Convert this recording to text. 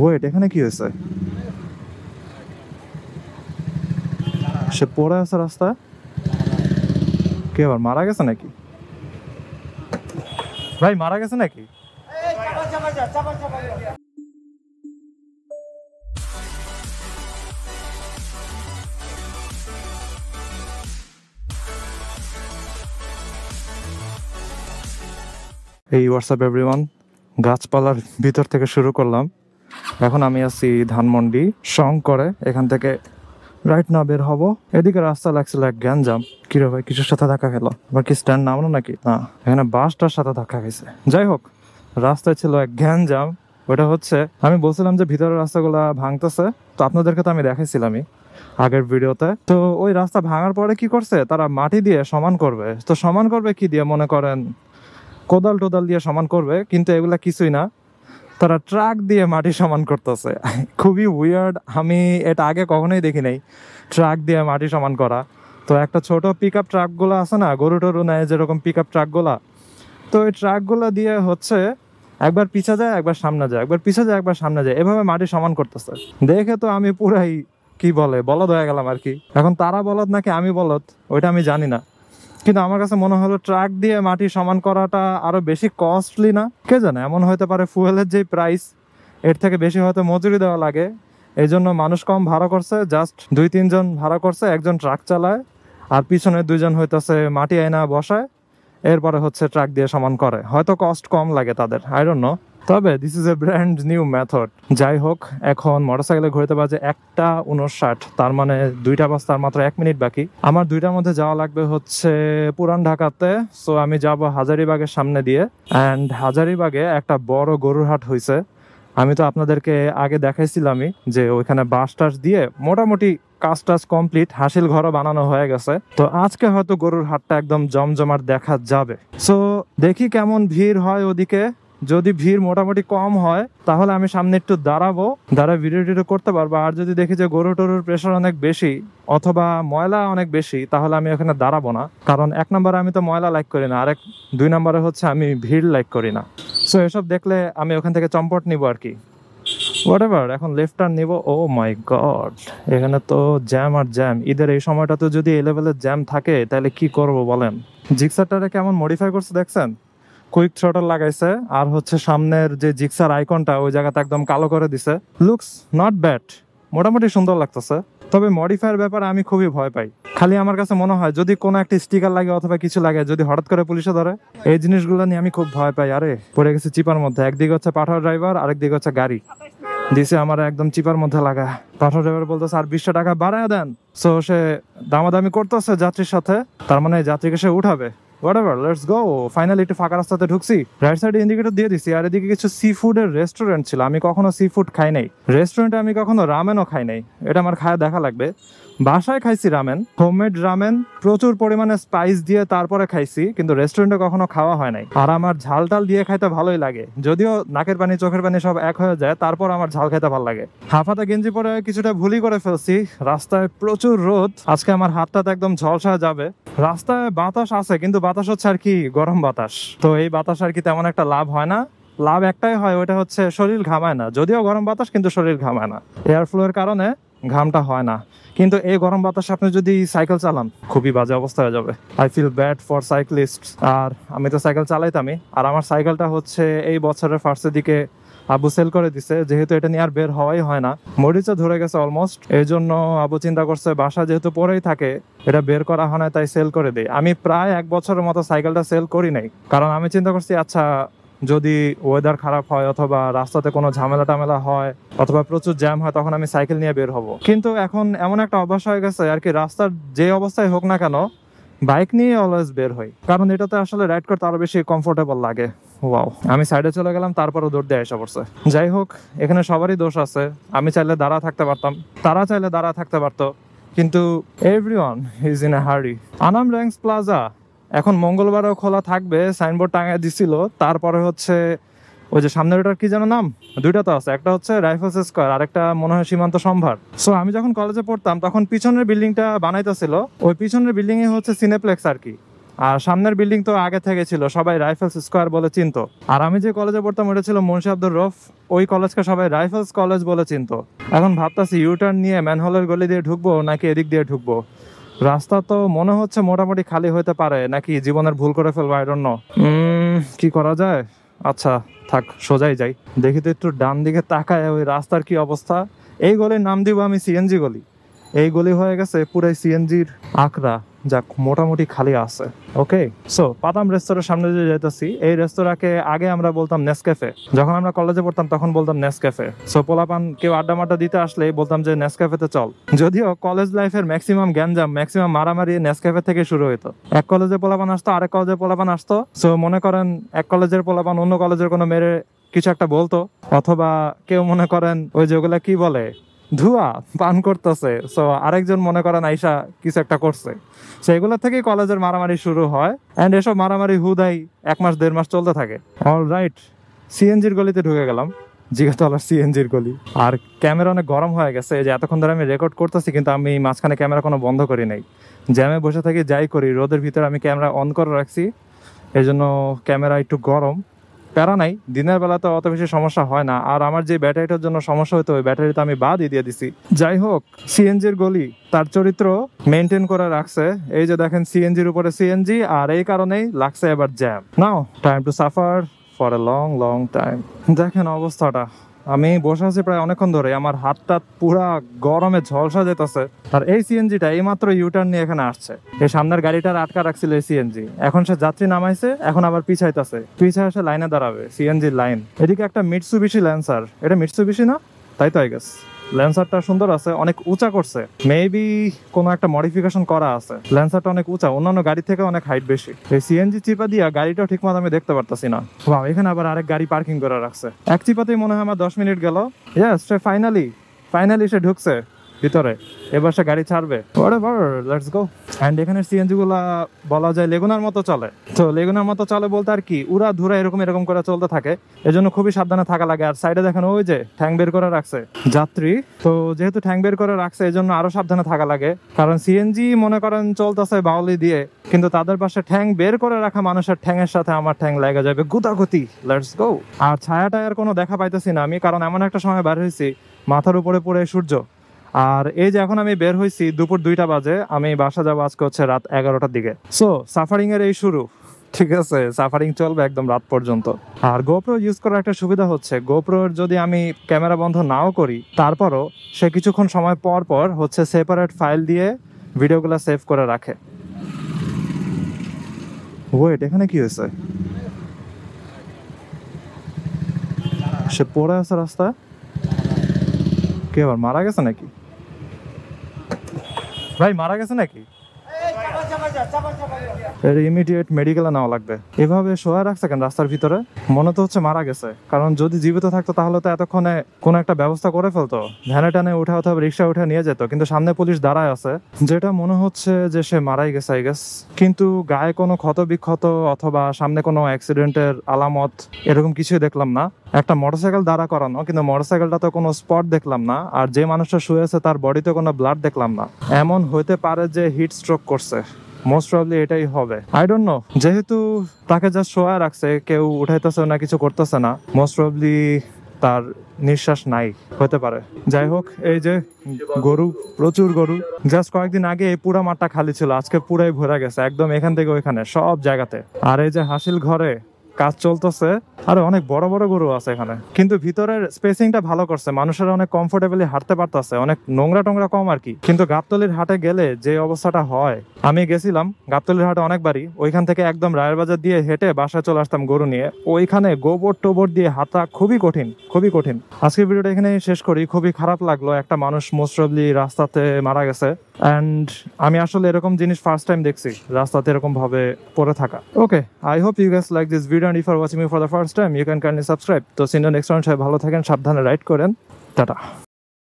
Wait এখানে কি হয়েছে? সে পড়ে আছে রাস্তা কে আবার মারা গেছে নাকি? ভাই, মারা গেছে নাকি? এই হোয়াটসঅ্যাপ এভরিওয়ান গাছপালার ভিতর থেকে শুরু করলাম। এখন আমি আছি ধানমন্ডি সং করে এখান থেকে রাইট না বের হব। এদিকে রাস্তা লাগছিল এক গ্যাঞ্জাম। কিরে ভাই কিছুর সাথে ধাক্কা খেলো? আবার কি স্ট্যান্ড নামলো নাকি? না, এখানে বাসটার সাথে ধাক্কা খেয়েছে যাই হোক, রাস্তায় ছিল এক গ্যাঞ্জাম। ওটা হচ্ছে, আমি বলছিলাম যে ভিতরের রাস্তাগুলা ভাঙতেছে। তো আপনাদেরকে তো আমি দেখাইছিলামই আগের ভিডিওতে। তো ওই রাস্তা ভাঙার পরে কি করছে? তারা মাটি দিয়ে সমান করবে। তো সমান করবে কি দিয়ে? মনে করেন কোদাল টোদাল দিয়ে সমান করবে। কিন্তু এগুলা কিছুই না। তারা ট্রাক দিয়ে মাটি সমান করতেছে। খুবই উইয়ার্ড আমি এটা আগে কখনোই দেখি নাই ট্রাক দিয়ে মাটি সমান করা। তো একটা ছোট পিক আপ ট্রাকগুলো আছে না, গরু টরু নেয় যেরকম পিক আপ ট্রাকগুলা। তো ওই ট্রাকগুলো দিয়ে হচ্ছে একবার পিছা যায়, একবার সামনে যায়। একবার পিছা যায়, একবার সামনে যায়। এভাবে মাটি সমান করতেছে। দেখে তো আমি পুরাই, কি বলে, বলদ হয়ে গেলাম আর কি। এখন তারা বলদ নাকি আমি বলদ, ওইটা আমি জানি না। কিন্তু আমার কাছে মনে হলো ট্রাক দিয়ে মাটি সমান করাটা আরও বেশি কস্টলি না? কে জানে? এমন হতে পারে ফুয়েলের যে প্রাইস এর থেকে বেশি হয়তো মজুরি দেওয়া লাগে। এই জন্য মানুষ কম ভাড়া করছে জাস্ট দুই, তিনজন ভাড়া করছে, একজন ট্রাক চালায়, আর পিছনে দুইজন হইতেছে মাটি আয়না বসায়, এরপরে হচ্ছে ট্রাক দিয়ে সমান করে। হয়তো কস্ট কম লাগে তাদের আই ডোন্ট তবে this is a brand new method যাই হোক, এখন মোটরসাইকেলে ঘুরতে বাজে একটা উনষাট, তার মানে দুইটা বাস তার মাত্র এক মিনিট বাকি। আমার দুইটার মধ্যে যাওয়া লাগবে হচ্ছে পুরান ঢাকাতে। সো আমি যাব হাজারিবাগের সামনে দিয়ে। অ্যান্ড হাজারিবাগে একটা বড় গরুর হাট হয়েছে আমি তো আপনাদেরকে আগে দেখাইছিলামই যে ওইখানে বাস টাস দিয়ে মোটামুটি কাজ টাজ কমপ্লিট, হাসিল ঘরও বানানো হয়ে গেছে। তো আজকে হয়তো গরুর হাটটা একদম জমজমাট দেখা যাবে। সো দেখি কেমন ভিড় হয় ওদিকে। যদি ভিড় মোটামুটি কম হয়, তাহলে আমি সামনে একটু দাঁড়াবো, দাঁড়া ভিডিও টিডিও করতে পারব। আর যদি দেখি যে গরু টরুর প্রেশার অনেক বেশি, অথবা ময়লা অনেক বেশি, তাহলে আমি ওখানে দাঁড়াবো না। কারণ এক নম্বরে আমি তো ময়লা লাইক করি না, আরেক দুই নম্বরে হচ্ছে আমি ভিড় লাইক করি না। সো এসব দেখলে আমি ওখান থেকে চম্পট নিব আর কি। হোয়াট এখন লেফট টার্ন নিব। ও মাই গড এখানে তো জ্যাম আর জ্যাম ঈদের এই সময়টাতে যদি এই লেভেলের জ্যাম থাকে, তাহলে কি করব বলেন? জিক্সারটারে কেমন মডিফাই করছে দেখছেন? কুইক থ্রটল লাগাইছে, আর হচ্ছে সামনের যে জিক্সার আইকনটা ওই জায়গাতে একদম কালো করে দিছে। লুকস নট ব্যাড মোটামুটি সুন্দর লাগতেছে। তবে মডিফায়ার ব্যাপারে আমি খুবই ভয় পাই। খালি আমার কাছে মনে হয়, যদি কোনো একটা স্টিকার লাগে অথবা কিছু লাগে, যদি হঠাৎ করে পুলিশে ধরে, এই জিনিসগুলো নিয়ে আমি খুব ভয় পাই। আরে, পড়ে গেছে চিপার মধ্যে। একদিকে হচ্ছে পাঠাও ড্রাইভার আরেক দিকে হচ্ছে গাড়ি। দিছে আমার একদম চিপার মধ্যে লাগা। পাঠাও ড্রাইভার বলতেছে, আর বিশটা টাকা বাড়ায় দেন। সো সে দামাদামি করতেছে যাত্রীর সাথে, তার মানে যাত্রীকে সে উঠাবে। হোয়াটএভার লেটস গো ফাইনালি একটু ফাঁকা রাস্তাতে ঢুকছি। রাইট সাইডে ইন্ডিকেটর দিয়ে দিছি। আর এদিকে কিছু সি ফুডের রেস্টুরেন্ট ছিল। আমি কখনো সি ফুড খাই নাই। রেস্টুরেন্টে আমি কখনো রামেনও খাই নাই। এটা আমার খায় দেখা লাগবে। বাসায় খাইছি রামেন, হোমমেড রামেন, প্রচুর পরিমাণে স্পাইস দিয়ে তারপরে খাইছি, কিন্তু রেস্টুরেন্টে কখনো খাওয়া হয় নাই। আর আমার ঝাল টাল দিয়ে খাইতে ভালোই লাগে। যদিও নাকের পানি, চোখের পানি সব এক হয়ে যায়, তারপর আমার ঝাল খাইতে ভালো লাগে। হাফাতা গেঞ্জি পরে কিছুটা ভুলই করে ফেলছি। রাস্তায় প্রচুর রোদ, আজকে আমার হাতটাতে একদম ঝলসা যাবে। রাস্তায় বাতাস আছে, কিন্তু বাতাস হচ্ছে আর কি গরম বাতাস। তো এই বাতাস আর কি তেমন একটা লাভ হয় না। লাভ একটাই হয় ওটা হচ্ছে শরীর ঘামায় না। যদিও গরম বাতাস, কিন্তু শরীর ঘামায় না। এয়ার ফ্লোর কারণে ঘামটা হয় না। কিন্তু এই গরম বাতাসে আপনি যদি সাইকেল চালান, খুবই বাজে অবস্থা হয়ে যাবে। I feel bad for cyclist আর আমি তো সাইকেল চালাইতামই। আর আমার সাইকেলটা হচ্ছে এই বছরের ফার্স্টের দিকে আবু সেল করে দিছে। যেহেতু এটা নিয়ে আর বের হওয়াই হয় না। মরিচে ধরে গেছে অলমোস্ট এই জন্য আবু চিন্তা করছে, বাসা যেহেতু পরেই থাকে, এটা বের করা হয় না, তাই সেল করে দেয় আমি প্রায় এক বছরের মতো সাইকেলটা সেল করি নাই। কারণ আমি চিন্তা করছি আচ্ছা যদি ওয়েদার খারাপ হয় অথবা রাস্তাতে কোনো ঝামেলা টামেলা হয় অথবা প্রচুর জ্যাম হয়, তখন আমি সাইকেল নিয়ে বের হব। কিন্তু এখন এমন একটা অভ্যাস হয়ে গেছে, আর কি রাস্তার যে অবস্থায় হোক না কেন বাইক নিয়ে অলওয়েজ বের হই। কারণ এটাতে আসলে রাইড করতে আরও বেশি কমফোর্টেবল লাগে। ওয়াও আমি সাইডে চলে গেলাম, তারপরও দৌড় দিয়ে এসে পড়ছে। যাই হোক, এখানে সবারই দোষ আছে। আমি চাইলে দাঁড়া থাকতে পারতাম। তারা চাইলে দাঁড়া থাকতে পারতো। কিন্তু everyone is in a hurry Anam ranks plaza এখন মঙ্গলবারও খোলা থাকবে সাইনবোর্ড টাঙায় দিছিল। তারপরে হচ্ছে, ওই যে সামনের ওটার কি যেন নাম? দুইটা তো আছে, একটা হচ্ছে রাইফেলস স্কোয়ার আরেকটা মনে হয় সীমান্ত সম্ভার। সো আমি যখন কলেজে পড়তাম, তখন পিছনের বিল্ডিংটা বানাইতেছিল। ওই পিছনের বিল্ডিং এ হচ্ছে সিনেপ্লেক্স আর কি। আর সামনের বিল্ডিং তো আগে থেকে ছিল, সবাই রাইফেলস স্কোয়ার বলে চিনতো। আর আমি যে কলেজে পড়তাম, ওটা ছিল মুন্সি আব্দুর রফ, ওই কলেজকে সবাই রাইফেলস কলেজ বলে চিনতো। এখন ভাবতাছি ইউটার্ন নিয়ে ম্যানহোলের গলি দিয়ে ঢুকবো, নাকি এদিক দিয়ে ঢুকবো? রাস্তা তো মনে হচ্ছে মোটামুটি খালি হইতে পারে, নাকি জীবনের ভুল করে ফেলব আই ডোন্ট নো কি করা যায়? আচ্ছা থাক, সোজাই যাই। দেখি তো একটু ডান দিকে তাকায় ওই রাস্তার কি অবস্থা। এই গলির নাম দিব আমি সিএনজি গলি। এই গলি হয়ে গেছে পুরাই সিএনজির আকরা যাক মোটামুটি খালি আছে। ওকে সো পাতাম রেস্তোরাঁর সামনে যে যেতেছি এই রেস্তোরাঁকে আগে আমরা বলতাম নেসক্যাফে যখন আমরা কলেজে পড়তাম, তখন বলতাম নেসক্যাফে সো পোলাপান কেউ আড্ডা মাড্ডা দিতে আসলে বলতাম যে নেসক্যাফেতে চল। যদিও কলেজ লাইফের ম্যাক্সিমাম গ্যাঞ্জাম ম্যাক্সিমাম মারামারি নেসক্যাফে থেকে শুরু হইতো। এক কলেজে পোলাপান আসতো, আরেক কলেজে পোলাপান আসতো। সো মনে করেন এক কলেজের পোলাপান অন্য কলেজের কোনো মেরে কিছু একটা বলতো। অথবা কেউ মনে করেন, ওই যে ওগুলা কি বলে? ধোঁয়া, পান করতেছে। সো আরেকজন মনে করেন আইসা কিছু একটা করছে। সো এগুলো থেকেই কলেজের মারামারি শুরু হয়। অ্যান্ড এসব মারামারি হুদাই এক মাস, দেড় মাস চলতে থাকে। অল রাইট সিএনজির গলিতে ঢুকে গেলাম। জিগাতলার সিএনজির গলি। আর ক্যামেরা অনেক গরম হয়ে গেছে যে এতক্ষণ ধরে আমি রেকর্ড করতেছি, কিন্তু আমি মাঝখানে ক্যামেরা কোনো বন্ধ করি নাই। জ্যামে বসে থাকি, যাই করি, রোদের ভিতরে আমি ক্যামেরা অন করে রাখছি। এই জন্য ক্যামেরা একটু গরম। প্যারা নাই, দিনের বেলাতে অত বেশি সমস্যা হয় না। আর আমার যে ব্যাটারিটার জন্য সমস্যা হতো ওই ব্যাটারি তো আমি বাদই দিয়ে দিছি। যাই হোক, সিএনজির গলি, তার চরিত্র মেনটেন করে রাখছে। এই যে দেখেন সিএনজির উপরে সিএনজি, আর এই কারণেই লাগছে এবার jam now time to suffer for a long long time দেখেন অবস্থাটা। আমি বসে আছি প্রায় অনেকক্ষণ ধরে, আমার হাতটা পুরা গরমে ঝলসা যেতেছে আর এই সিএনজিটা এইমাত্র ইউটার্ন নিয়ে এখানে আসছে। এই সামনের গাড়িটার আটকা রাখছিল এই সিএনজি এখন সে যাত্রী নামাইছে, এখন আবার পিছাইতেছে। পিছায় এসে লাইনে দাঁড়াবে সিএনজি লাইন। এদিকে একটা মিটসুবিশি ল্যান্সার এটা মিটসু মিটসুবিশি না? তাই তো আই গেস ল্যান্সারটা সুন্দর আছে, অনেক উঁচা করছে। মেবি কোনো একটা মডিফিকেশন করা আছে। ল্যান্সারটা অনেক উঁচা, অন্যান্য গাড়ি থেকে অনেক হাইট বেশি। এই সিএনজি চিপা দিয়া গাড়িটাও ঠিক মতো আমি দেখতে পারতাছি না। বাবা এখানে আবার আরেক গাড়ি পার্কিং করে রাখছে। এক চিপাতেই মনে হয় আমার দশ মিনিট গেল। ইয়েস সে ফাইনালি ফাইনালি সে ঢুকছে। ভিতরে। এবার সে গাড়ি ছাড়বে। লেটস গো অ্যান্ড এখানে সিএনজি গুলা বলা যায় লেগুনার মতো চলে। তো লেগুনার মতো চলে বলতে আর কি, উড়া ধুরা এরকম এরকম করে চলতে থাকে। এজন্য খুবই সাবধানে থাকা লাগে। আর সাইডে দেখেন ওই যে ঠ্যাং বের করে রাখছে যাত্রী। তো যেহেতু ঠ্যাং বের করে রাখছে এই জন্য আরও সাবধানে থাকা লাগে। কারণ সিএনজি মনে করেন চলতেছে বাউলি দিয়ে, কিন্তু তাদের পাশে ঠ্যাং বের করে রাখা মানুষের ঠ্যাংয়ের সাথে আমার ঠ্যাং লেগে যাবে গুতাগুতি লেটস গো আর ছায়া টায়ার কোনো দেখা পাইতেছি না আমি, কারণ এমন একটা সময় বের হয়েছি, মাথার উপরে পড়ে সূর্য। আর এই যে এখন আমি বের হয়েছি দুপুর দুইটা বাজে, আমি বাসা যাব আজকে হচ্ছে রাত এগারোটার দিকে। সো সাফারিং এর এই শুরু। ঠিক আছে সাফারিং চলবে একদম রাত পর্যন্ত। আর গোপ্রো ইউজ করার একটা সুবিধা হচ্ছে গোপ্রোর যদি আমি ক্যামেরা বন্ধ নাও করি, তারপরও সে কিছুক্ষণ সময় পর পর হচ্ছে সেপারেট ফাইল দিয়ে ভিডিওগুলো সেভ করে রাখে। ওয়েট এখানে কি হয়েছে? সে পড়ে আছে রাস্তা কে আবার মারা গেছে নাকি? ভাই মারা গেছে নাকি? ইমিডিয়েট মেডিকেলে নেওয়া লাগবে। এভাবে শোয়া রাখছে কেন রাস্তার ভিতরে? মনে তো হচ্ছে মারা গেছে। কারণ যদি জীবিত থাকতো তাহলে তো এতক্ষণে কোনো একটা ব্যবস্থা করে ফেলতো। ভ্যানে টানে উঠা অথবা রিক্সা উঠে নিয়ে যেত। কিন্তু সামনে পুলিশ দাঁড়ায় আছে। যেটা মনে হচ্ছে যে সে মারাই গেছে আই গেস কিন্তু গায়ে কোনো ক্ষত বিক্ষত অথবা সামনে কোনো অ্যাক্সিডেন্টের আলামত এরকম কিছুই দেখলাম না। একটা মোটরসাইকেল দাঁড়া করানো, কিন্তু মোটরসাইকেলটা তো কোনো স্পট দেখলাম না। আর যে মানুষটা শুয়ে আছে তার বডিতে কোনো ব্লাড দেখলাম না। এমন হইতে পারে যে হিট স্ট্রোক করছে। মোস্ট প্রবলি এটাই হবে। আই ডোন্ট নো যেহেতু তাকে জাস্ট শোয়া রাখছে, কেউ উঠাইতেছে না, কিছু করতেছে না মোস্ট প্রবলি তার নিঃশ্বাস নাই, হতে পারে। যাই হোক, এই যে গরু, প্রচুর গরু। জাস্ট কয়েকদিন আগে এই পুরা মাঠটা খালি ছিল, আজকে পুরাই ভরে গেছে, একদম এখান থেকে ওইখানে, সব জায়গাতে। আর এই যে হাসিল ঘরে, কাজ চলতেছে আর, অনেক বড় বড় গরু আছে এখানে। কিন্তু ভিতরের স্পেসিংটা ভালো করছে। মানুষের অনেক কমফোর্টেবলি হাঁটতে পারতেছে। অনেক নোংরা টোংরা কম আর কি। কিন্তু গাবতলির হাটে গেলে যে অবস্থাটা হয়, আমি গেছিলাম গাবতলির হাটে অনেকবারই। ওইখান থেকে একদম রায়ের বাজার দিয়ে হেঁটে বাসায় চলে আসতাম গরু নিয়ে। ওইখানে গোবর টোবর দিয়ে হাঁটা খুবই কঠিন খুবই কঠিন। আজকের ভিডিওটা এখানে শেষ করি। খুবই খারাপ লাগল। একটা মানুষ মোস্ট প্রবলি রাস্তাতে মারা গেছে। অ্যান্ড আমি আসলে এরকম জিনিস ফার্স্ট টাইম দেখছি, রাস্তাতে এরকম ভাবে পড়ে থাকা। Okay I hope you guys like this video if are watching for the first time you can kindly subscribe to see next সবাই ভালো থাকেন, সাবধানে রাইড করেন। টাটা।